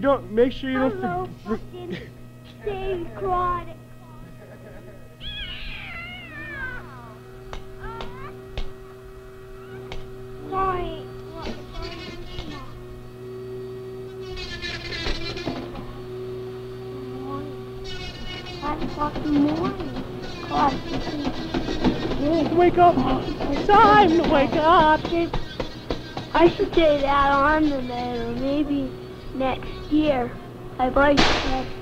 don't. Make sure you don't. Hello, for- fucking Dave. Sorry. Five o'clock in the morning. God, Wake up! It's Time to wake up! I should say that on the or maybe next year. I'd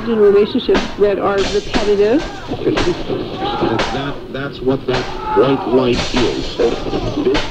involved in relationships that are repetitive, That, that's what that bright light is.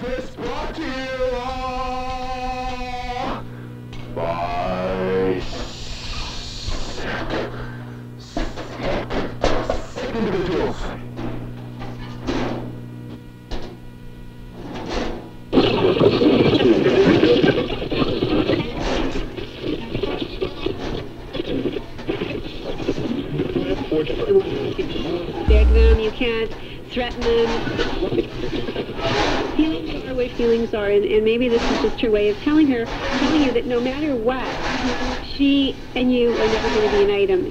this brought to you by sick, sick individuals. Them, you can't threaten them are and, and maybe this is just her way of telling her, telling you that no matter what, she and you are never going to be an item.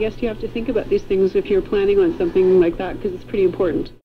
Guess you have to think about these things if you're planning on something like that because it's pretty important.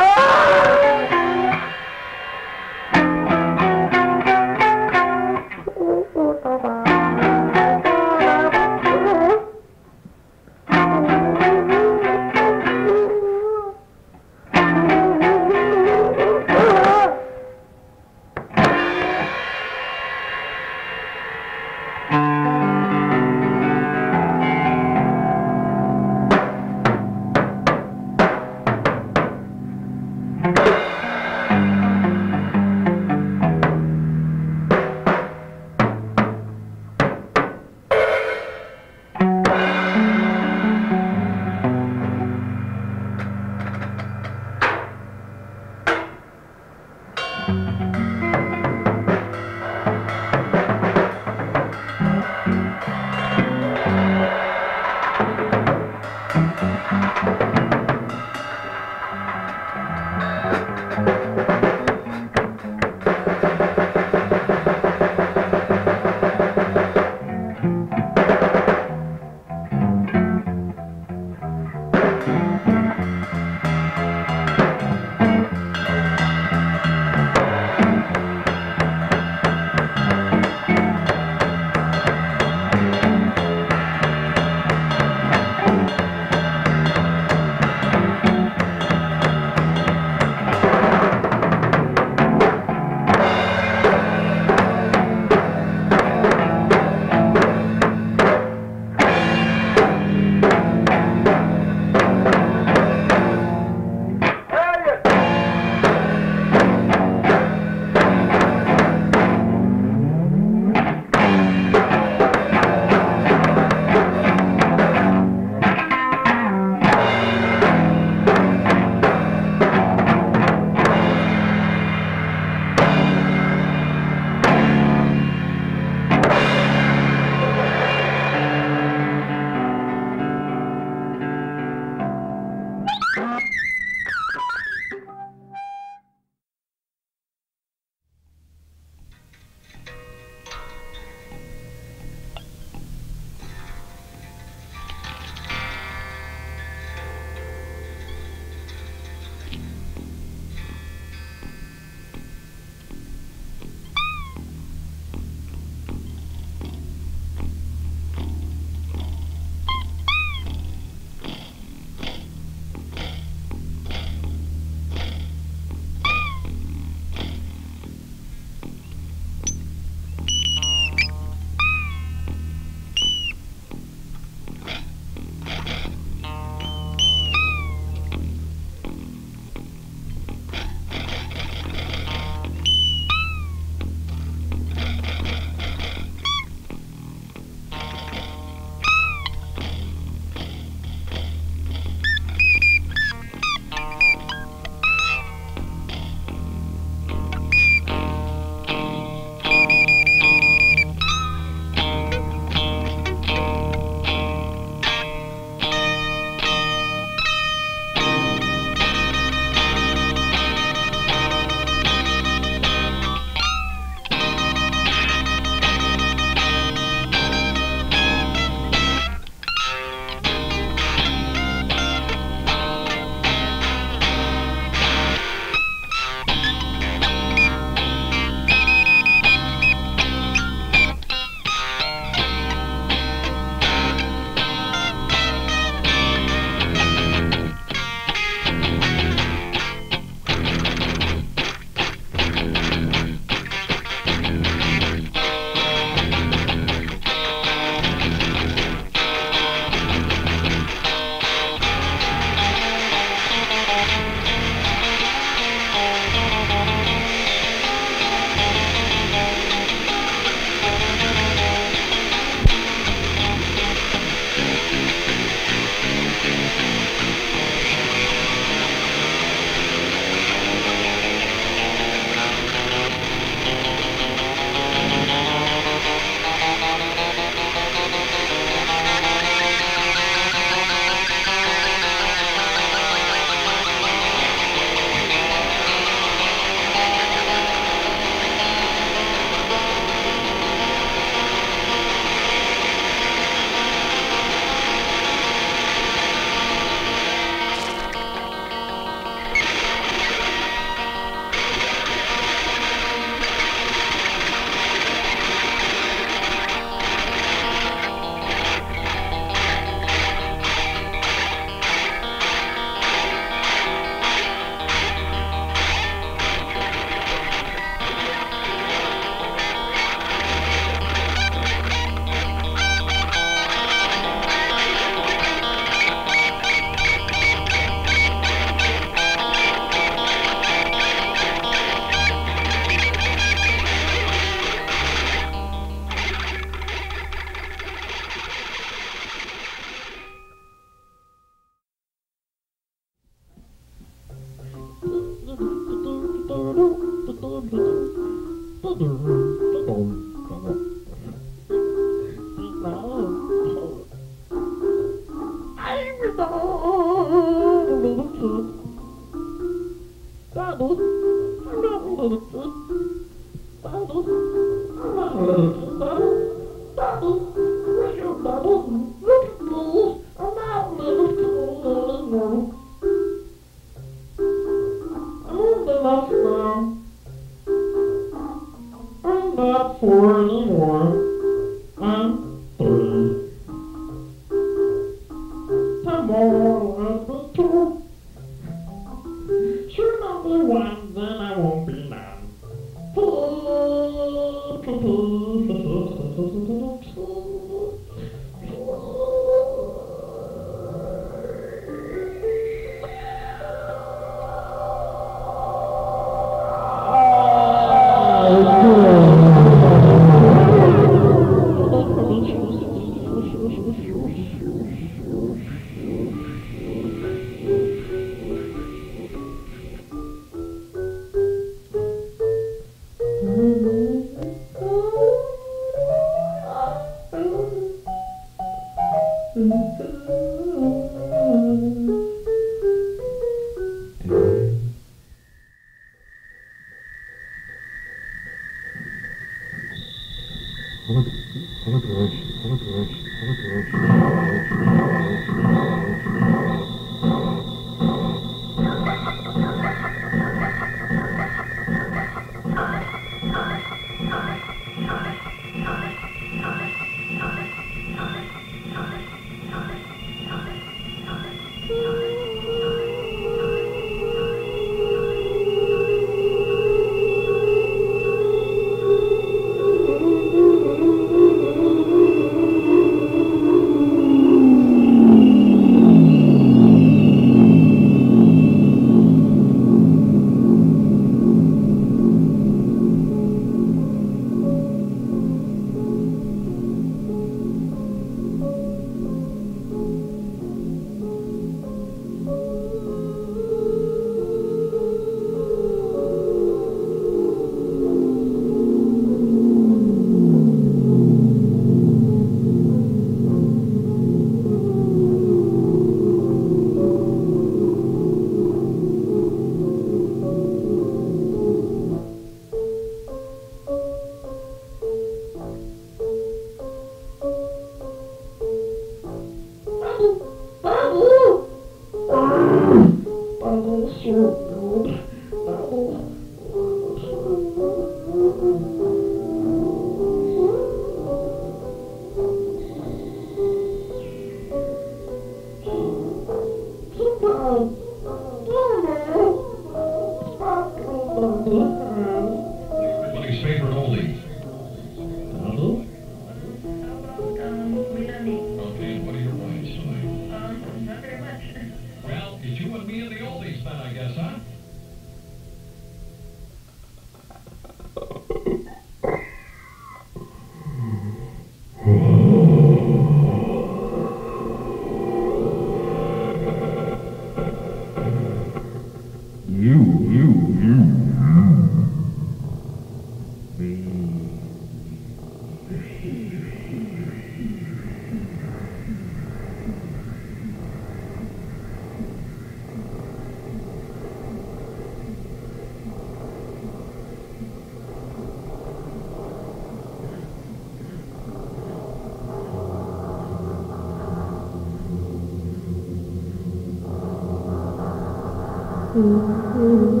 Mm-hmm. mm-hmm.